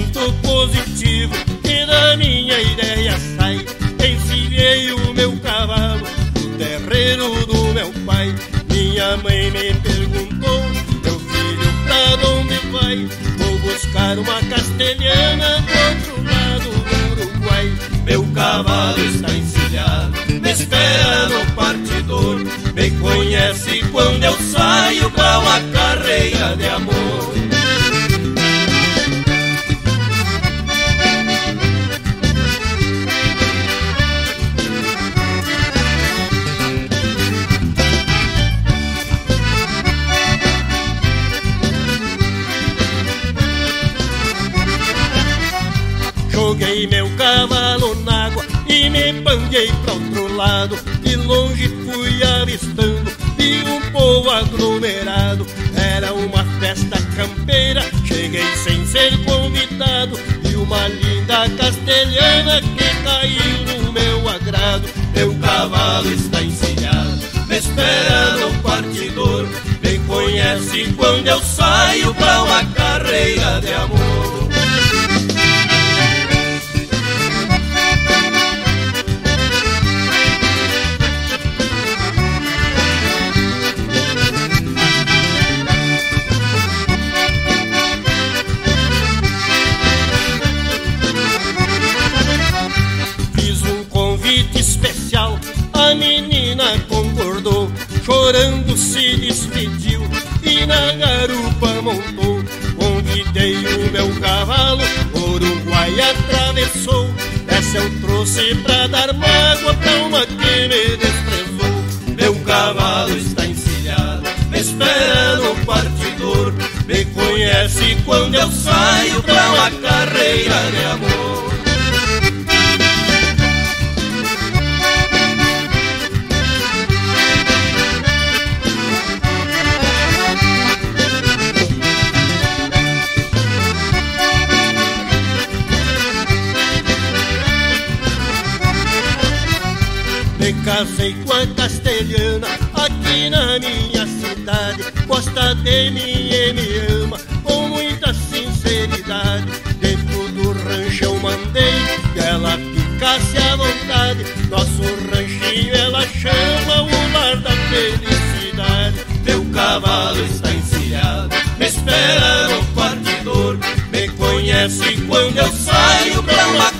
pensamento positivo que da minha ideia sai. Ensinei o meu cavalo no terreiro do meu pai. Minha mãe me perguntou, meu filho, pra onde vai? Vou buscar uma castelhana do outro lado do Uruguai. Meu cavalo está encilhado, me espera no partidor. Me conhece quando eu saio pra a carreira de amor. Joguei meu cavalo na água e me panguei pra outro lado. De longe fui avistando e um povo aglomerado. Era uma festa campeira, cheguei sem ser convidado. E uma linda castelhana que caiu no meu agrado. Meu cavalo está encilhado, me espera no partidor. Me conhece quando eu saio pra uma carreira de amor. Chorando se despediu e na garupa montou. Convidei o meu cavalo, Uruguai atravessou. Essa eu trouxe pra dar mágoa pra uma que me desprezou. Meu cavalo está encilhado, me espera no partidor. Me conhece quando eu saio pra uma carreira Me casei com a castelhana aqui na minha cidade. Gosta de mim e me ama com muita sinceridade. Dentro do rancho eu mandei que ela ficasse à vontade. Nosso ranchinho ela chama o lar da felicidade. Meu cavalo está encilhado, me espera no partidor. Me conhece quando eu saio pra uma